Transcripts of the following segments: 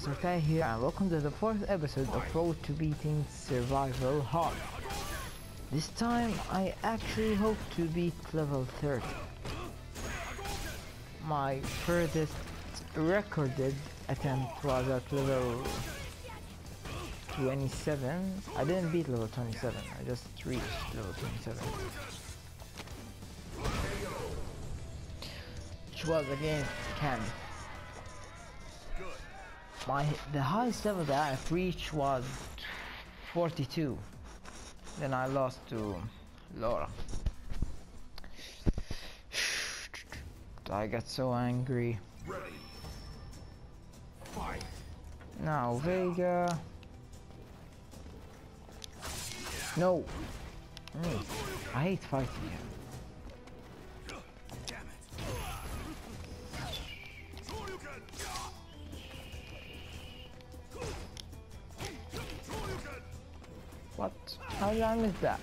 Tai here and welcome to the fourth episode of Road to Beating Survival Hard. This time I actually hope to beat level 30. My furthest recorded attempt was at level 27. I didn't beat level 27, I just reached level 27. Which was against Ken. My the highest level that I've reached was 42. Then I lost to Laura. I got so angry. Ready. Fight. Now Vega. No. Mm. I hate fighting here. Did I miss that?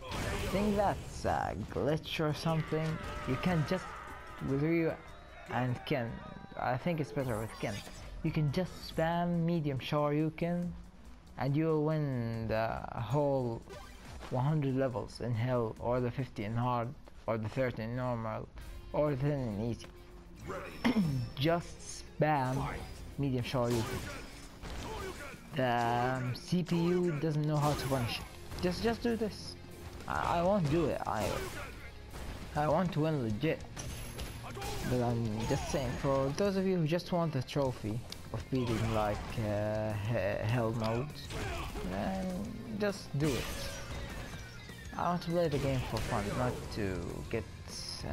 I think that's a glitch or something. You can just with Ryu and Ken. I think it's better with Ken. You can just spam medium Shoryuken and you'll win the whole 100 levels in hell or the 50 in hard or the 30 in normal or the 10 in easy. Just spam medium Shoryuken. The um, CPU doesn't know how to punish it. Just just do this. I, I won't do it. I I want to win legit. But I'm just saying, for those of you who just want the trophy of beating like uh, hell mode, then just do it. I want to play the game for fun, not to get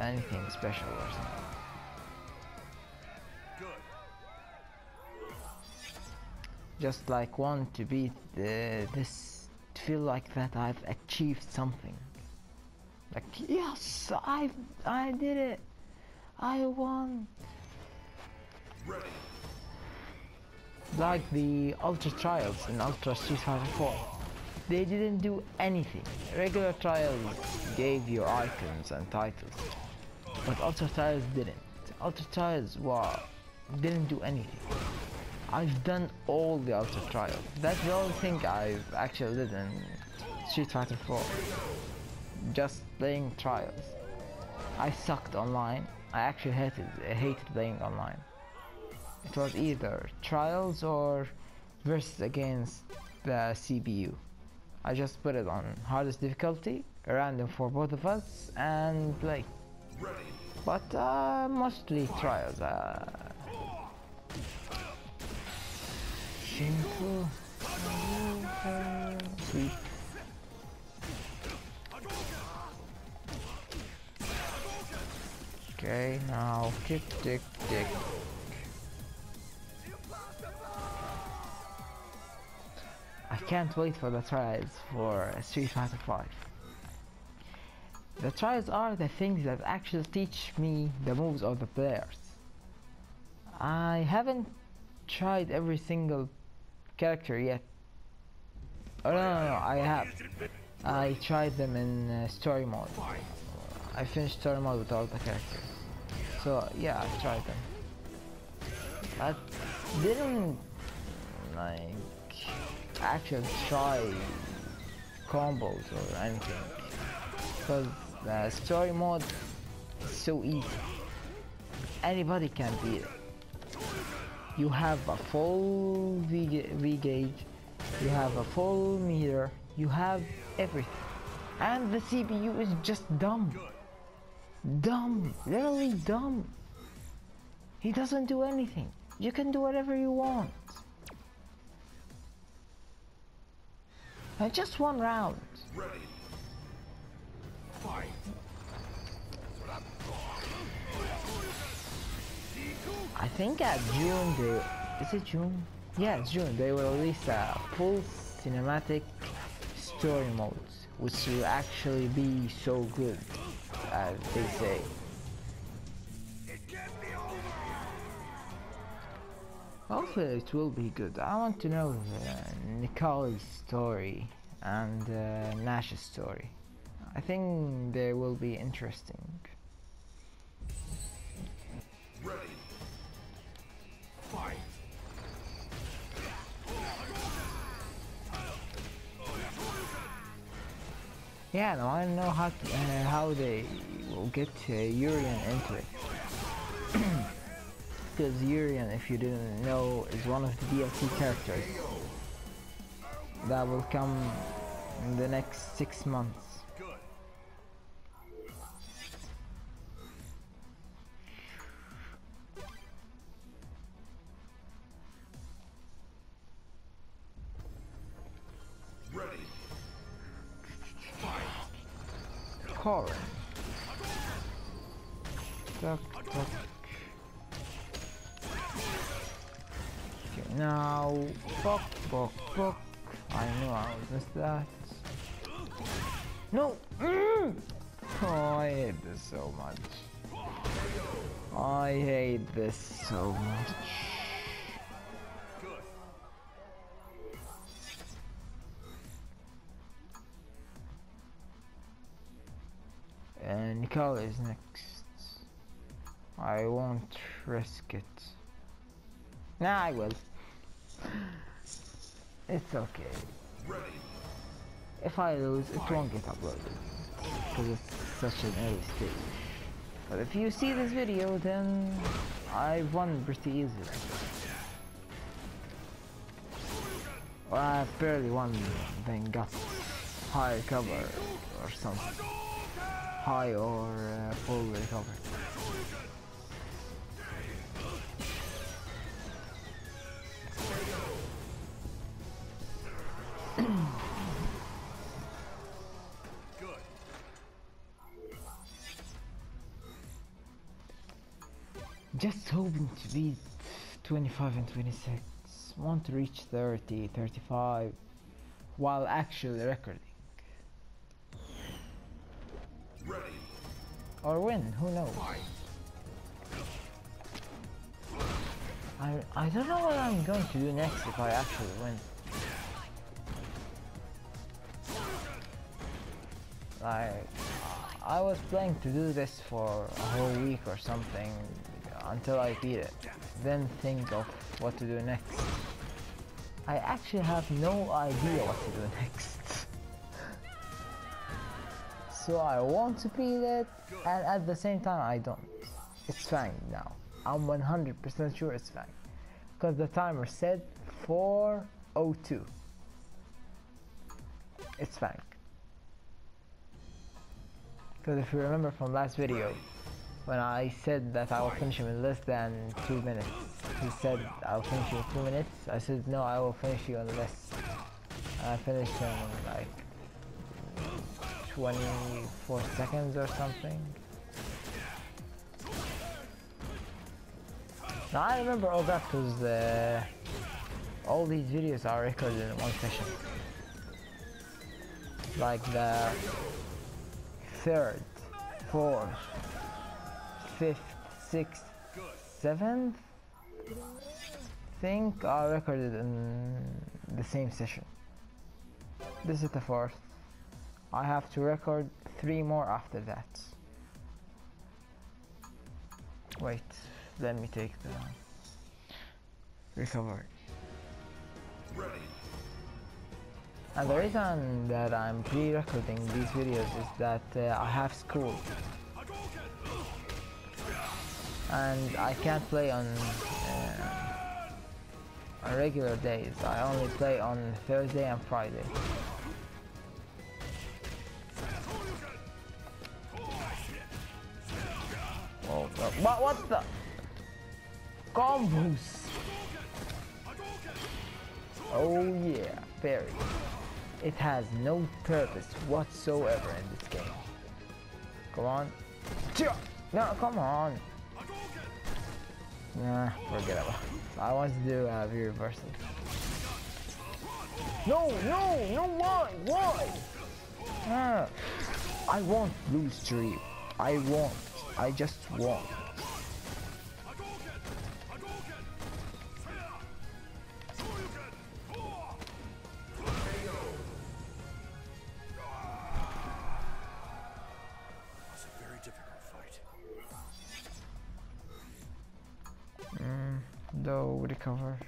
anything special or something. Just like want to beat the, this, to feel like that I've achieved something. Like yes, I I did it. I won. Ready. like the Ultra Trials in Ultra Street Fighter 4. They didn't do anything. Regular Trials gave you icons and titles, but Ultra Trials didn't. Ultra Trials were, didn't do anything. I've done all the Ultra Trials. That's the only thing I've actually did in Street Fighter 4. Just playing Trials. I sucked online. I actually hated, hated playing online. It was either trials or versus against the CPU. I just put it on hardest difficulty, random for both of us, and play. But uh, mostly trials. Uh, Shameful. Okay, now kick, dick, dick. I can't wait for the trials for Street Fighter 5. The trials are the things that actually teach me the moves of the players. I haven't tried every single character yet. Oh no, no, no, I have. I tried them in uh, story mode. I finished story mode with all the characters. So yeah, I tried them. I didn't like actually try combos or anything because the story mode is so easy. Anybody can beat it. You have a full V, v gauge, you have a full meter, you have everything. And the CPU is just dumb. Dumb, literally dumb. He doesn't do anything. You can do whatever you want. And just one round. Ready. Fight. I think at June they is it June? Yeah, June. They will release a full cinematic story mode, which will actually be so good, they say. Hopefully it will be good. I want to know uh, Necalli's story and uh, Nash's story. I think they will be interesting. Yeah, no, I don't know how to, uh, how they will get uh, Urien into it. Because Urien, if you didn't know, is one of the DLC characters that will come in the next six months. Corin. Tuck, tuck. Okay, now, fuck, fuck, fuck. I knew I would miss that. No! Mm! Oh, I hate this so much. I hate this so much. And Necalli is next. I won't risk it. Nah, I will. It's okay. If I lose, it won't get uploaded. Because it's such an early stage. But if you see this video, then I won pretty easily. Or I barely won, then got high cover or something. High or uh, full recover. Just hoping to beat 25 and 26. Want to reach 30, 35 while actually recording. Who knows? I, I don't know what I'm going to do next if I actually win. Like, I was planning to do this for a whole week or something until I beat it. Then think of what to do next. I actually have no idea what to do next. So I want to beat it, and at the same time I don't. It's fine now. I'm 100% sure it's fine. Because the timer said 402. It's fine. Because if you remember from last video, when I said that I will finish him in less than 2 minutes, he said I'll finish you in 2 minutes. I said no, I will finish you in less. And I finished him in like 24 seconds or something. Now I remember all that because uh, all these videos are recorded in one session. Like the third, fourth, fifth, sixth, seventh think are recorded in the same session. This is the fourth. I have to record three more after that. Wait, let me take the recover. Ready. And the reason that I'm pre-recording these videos is that uh, I have school and I can't play on uh, on regular days. I only play on Thursday and Friday. What, what the? Combos! Oh yeah, very. It has no purpose whatsoever in this game. Come on. No, come on. Nah, forget about it. I want to do a V reversal. No, no, no, why? Why? Ah, I won't lose you. I won't. I just won't. It's a very. Mm, though recover.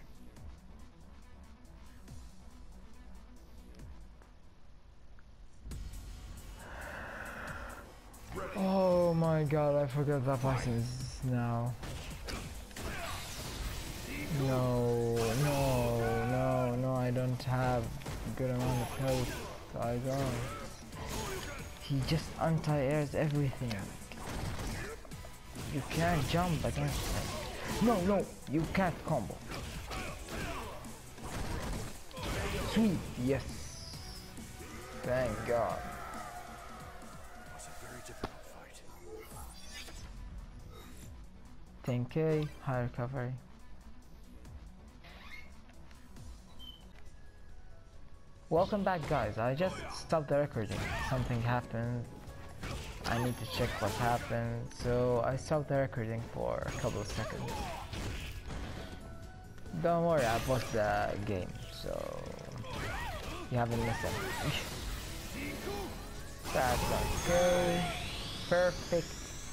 Forgot that button is now. No, no, no, no, I don't have good amount of health. I don't. He just anti-airs everything. You can't jump against him. No, no, you can't combo. Sweet, yes. Thank God. 10k, high recovery. Welcome back guys, I just stopped the recording. Something happened. I need to check what happened, so I stopped the recording for a couple of seconds. Don't worry, I paused the game, so you haven't missed anything. That's okay. Perfect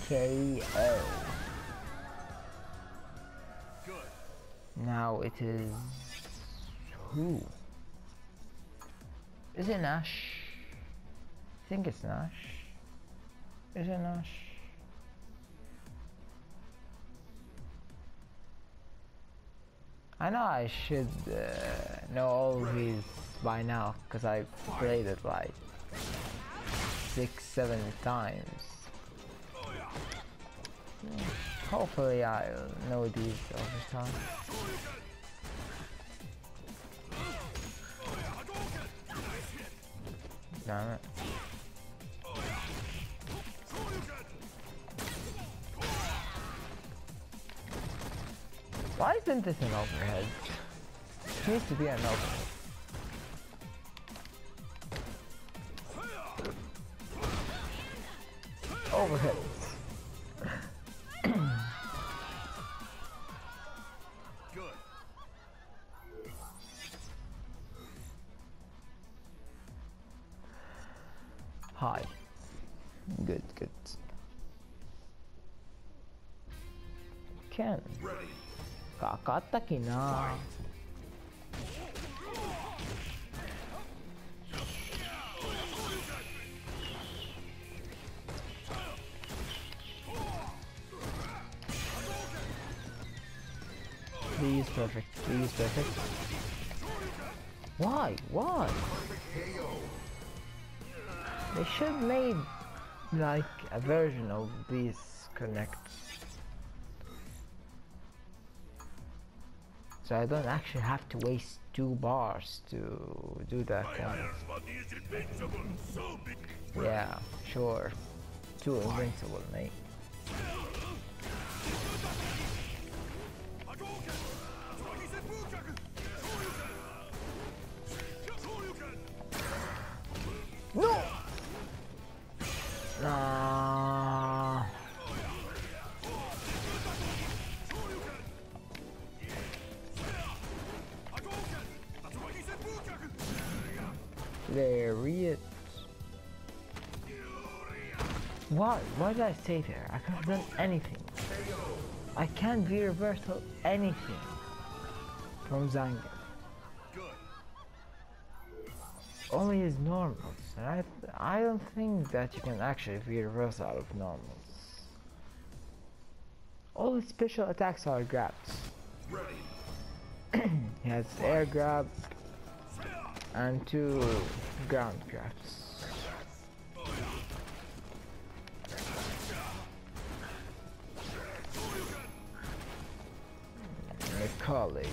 KO. Now it is who? Is it Nash? I think it's Nash. Is it Nash? I know I should uh, know all of these by now because I played it like six, seven times. Hopefully I'll know these all over time. Damn it. Why isn't this an overhead? It needs to be an overhead. Overhead. Kakataki na. Please perfect. Please perfect. Why? Why? They should made like a version of these connects. So I don't actually have to waste two bars to do that kind of. So. Yeah, sure. Two invincible, mate. No! Why? Why did I stay there? I could have done anything. I can't be reversal anything from. Good. Only his normals. And I, I don't think that you can actually be reverse out of normals. All his special attacks are grabs. He has air grab and two ground grabs. Macaulay.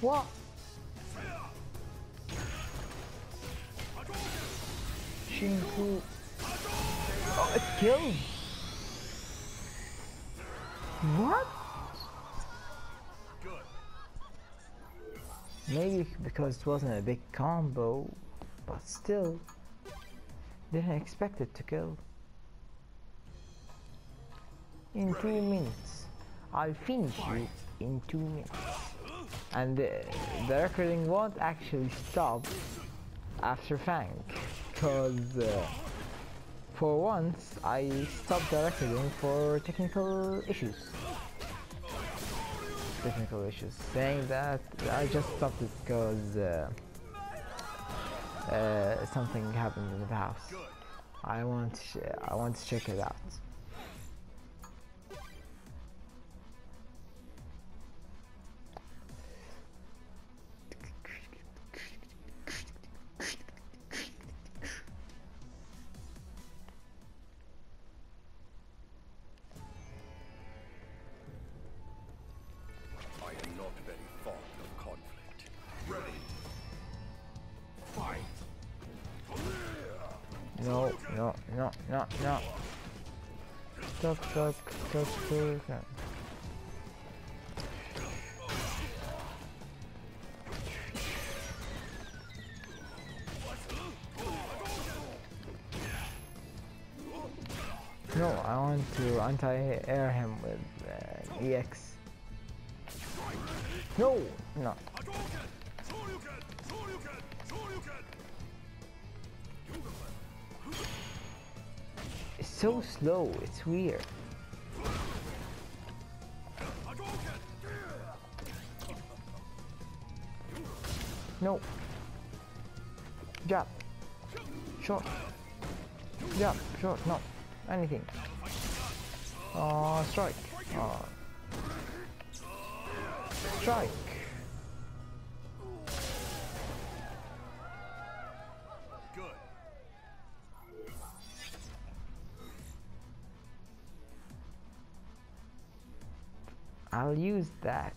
What? Shinku. Oh, it killed. What? Maybe because it wasn't a big combo, but still, didn't expect it to kill. In two minutes, I'll finish you in two minutes. And the, the recording won't actually stop after Fang, because uh, for once I stopped the recording for technical issues technical issues. Saying that, I just stopped it because uh, uh, something happened in the house. I want, I want to check it out. Stop. No, I want to anti-air him with uh, EX. No, no. It's so slow, it's weird. No. Jump. Short. Jump. Short. No. Anything. Oh, strike. Oh. Strike. Good. I'll use that.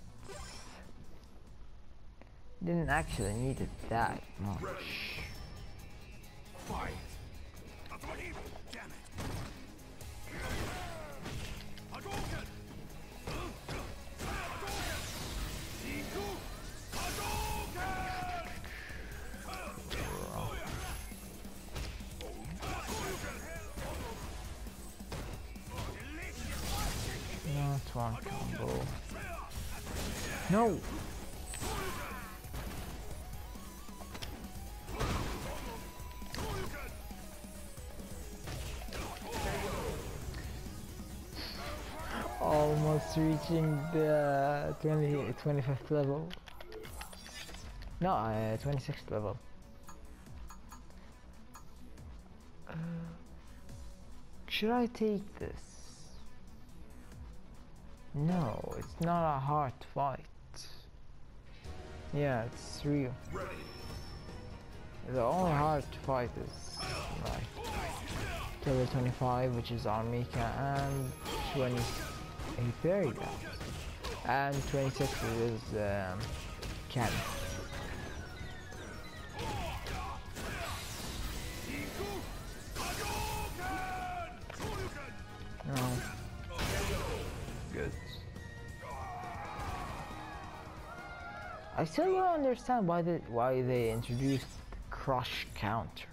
Didn't actually need it that much. Fight. Damn it. Hadouken! Iku! Hadouken! Not one combo. No! 25th level. No, uh, 26th level. Uh, should I take this? No, it's not a hard fight. Yeah, it's real. The only hard fight is like level 25, which is R. Mika, and 20 a bad. And 26 is um. No. Good. I still don't understand why they why they introduced crush counter.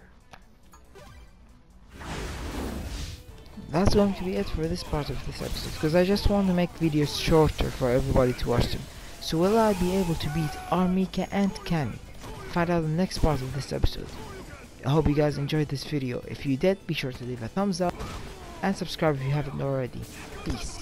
That's going to be it for this part of this episode, because I just want to make videos shorter for everybody to watch them. So will I be able to beat R. Mika and Cammy? Find out in the next part of this episode. I hope you guys enjoyed this video. If you did, be sure to leave a thumbs up and subscribe if you haven't already. Peace.